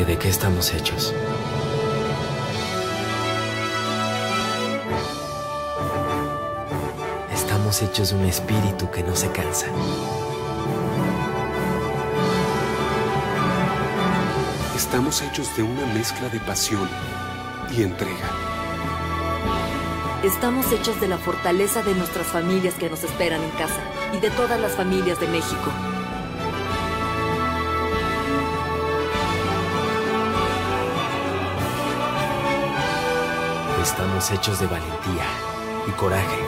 que de qué estamos hechos. Estamos hechos de un espíritu que no se cansa. Estamos hechos de una mezcla de pasión y entrega. Estamos hechos de la fortaleza de nuestras familias que nos esperan en casa y de todas las familias de México. Estamos hechos de valentía y coraje.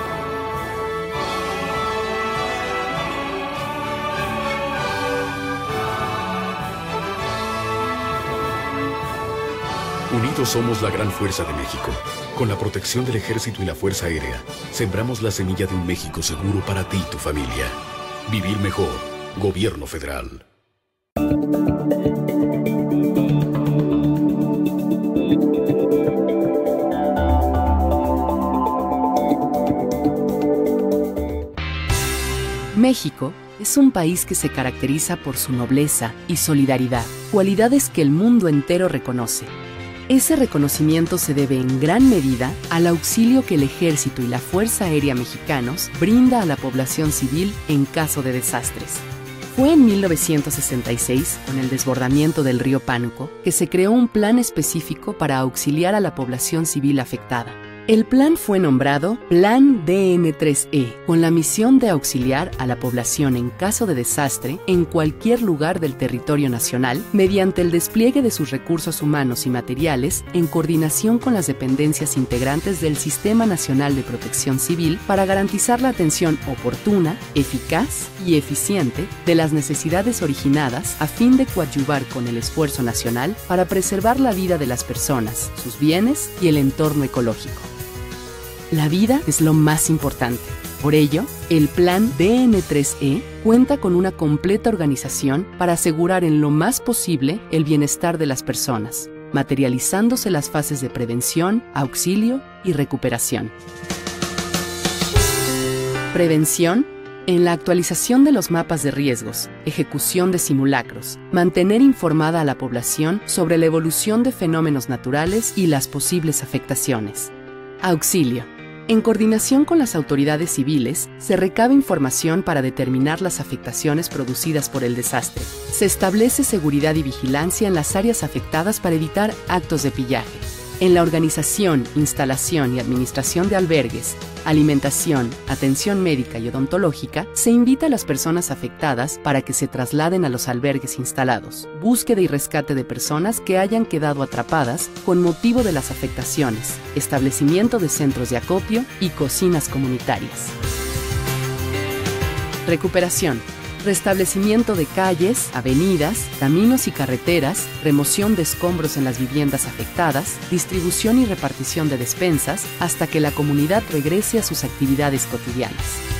Unidos somos la gran fuerza de México. Con la protección del Ejército y la Fuerza Aérea, sembramos la semilla de un México seguro para ti y tu familia. Vivir mejor. Gobierno Federal. México es un país que se caracteriza por su nobleza y solidaridad, cualidades que el mundo entero reconoce. Ese reconocimiento se debe en gran medida al auxilio que el Ejército y la Fuerza Aérea Mexicanos brinda a la población civil en caso de desastres. Fue en 1966, con el desbordamiento del río Pánuco, que se creó un plan específico para auxiliar a la población civil afectada. El plan fue nombrado Plan DN3E, con la misión de auxiliar a la población en caso de desastre en cualquier lugar del territorio nacional mediante el despliegue de sus recursos humanos y materiales en coordinación con las dependencias integrantes del Sistema Nacional de Protección Civil para garantizar la atención oportuna, eficaz y eficiente de las necesidades originadas a fin de coadyuvar con el esfuerzo nacional para preservar la vida de las personas, sus bienes y el entorno ecológico. La vida es lo más importante. Por ello, el Plan DN3E cuenta con una completa organización para asegurar en lo más posible el bienestar de las personas, materializándose las fases de prevención, auxilio y recuperación. Prevención en la actualización de los mapas de riesgos, ejecución de simulacros, mantener informada a la población sobre la evolución de fenómenos naturales y las posibles afectaciones. Auxilio en coordinación con las autoridades civiles, se recaba información para determinar las afectaciones producidas por el desastre. Se establece seguridad y vigilancia en las áreas afectadas para evitar actos de pillaje. En la organización, instalación y administración de albergues, alimentación, atención médica y odontológica, se invita a las personas afectadas para que se trasladen a los albergues instalados. Búsqueda y rescate de personas que hayan quedado atrapadas con motivo de las afectaciones. Establecimiento de centros de acopio y cocinas comunitarias. Recuperación restablecimiento de calles, avenidas, caminos y carreteras, remoción de escombros en las viviendas afectadas, distribución y repartición de despensas, hasta que la comunidad regrese a sus actividades cotidianas.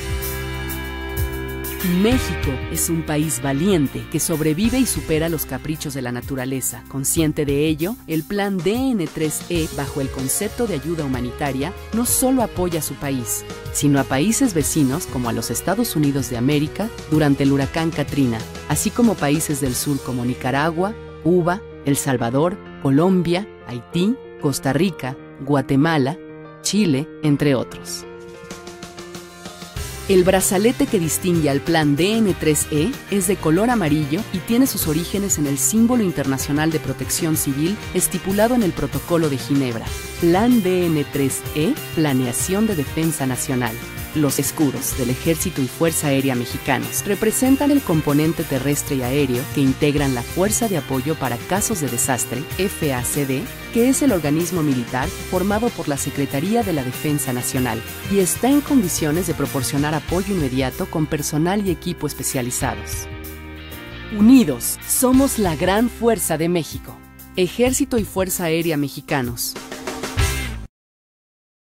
México es un país valiente que sobrevive y supera los caprichos de la naturaleza. Consciente de ello, el plan DN3E, bajo el concepto de ayuda humanitaria, no solo apoya a su país, sino a países vecinos como a los Estados Unidos de América durante el huracán Katrina, así como países del sur como Nicaragua, Cuba, El Salvador, Colombia, Haití, Costa Rica, Guatemala, Chile, entre otros. El brazalete que distingue al plan DN3E es de color amarillo y tiene sus orígenes en el símbolo internacional de protección civil estipulado en el Protocolo de Ginebra. Plan DN3E, Planeación de Defensa Nacional. Los escudos del Ejército y Fuerza Aérea Mexicanos representan el componente terrestre y aéreo que integran la Fuerza de Apoyo para Casos de Desastre, FACD, que es el organismo militar formado por la Secretaría de la Defensa Nacional y está en condiciones de proporcionar apoyo inmediato con personal y equipo especializados. Unidos, somos la gran fuerza de México. Ejército y Fuerza Aérea Mexicanos,